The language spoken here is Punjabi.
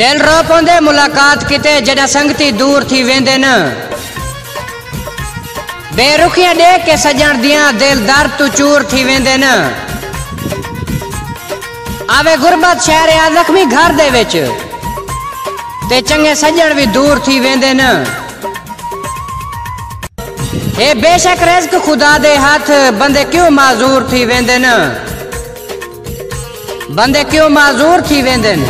दिल रो पौंदे मुलाकात किते जॾहिं संगती दूर थी वेंदे न बेरुखियां ॾे के सजण दियां दिल दर तू चूर थी वेंदे न ਆਵੇ ਗੁਰਬਤ ਸ਼ਹਿਰ ਆ ਜ਼ਖਮੀ ਘਰ ਦੇ ਵਿੱਚ, ਤੇ ਚੰਗੇ ਸੱਜਣ ਵੀ ਦੂਰ ਥੀ ਵੇਂਦੇ ਨ। ਇਹ ਬੇਸ਼ੱਕ ਰਿਜ਼ਕ ਖੁਦਾ ਦੇ ਹੱਥ, ਬੰਦੇ ਕਿਉਂ ਮਾਜ਼ੂਰ ਥੀ ਵੇਂਦੇ ਨ? ਬੰਦੇ ਕਿਉਂ ਮਾਜ਼ੂਰ ਥੀ ਵੇਂਦੇ ਨ?